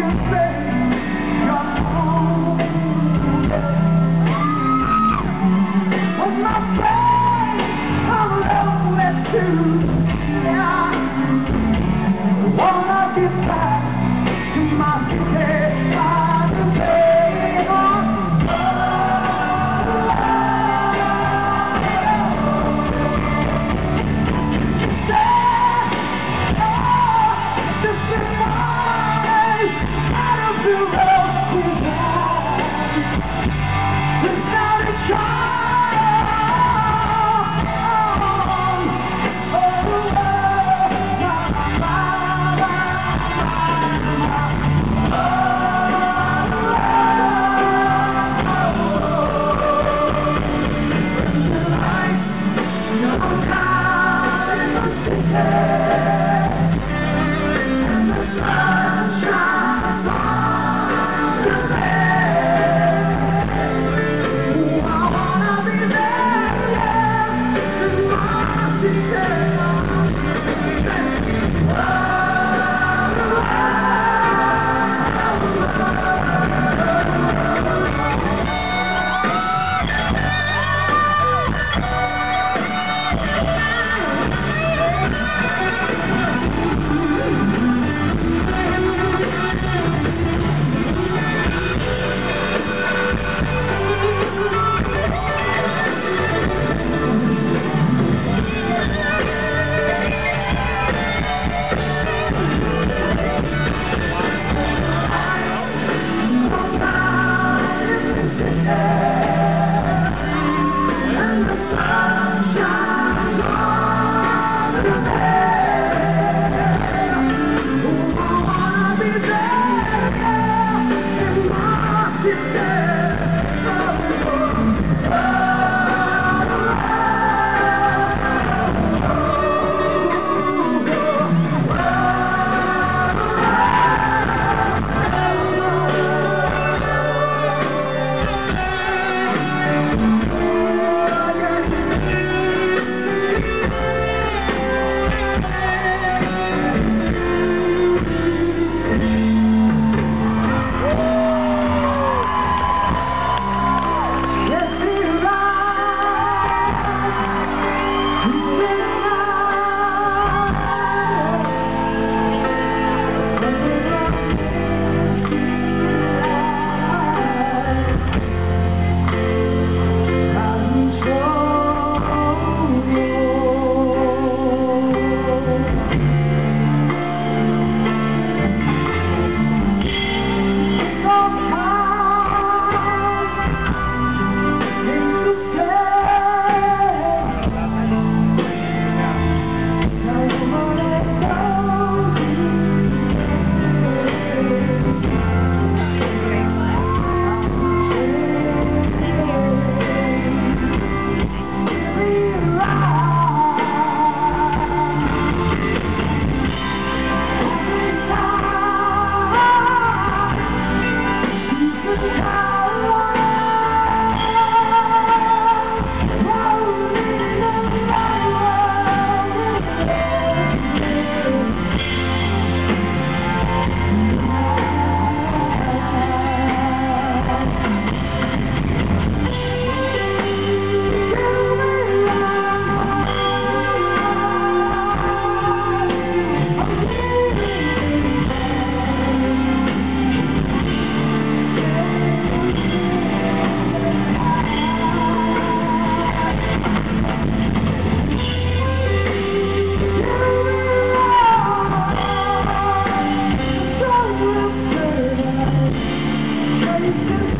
you say. you.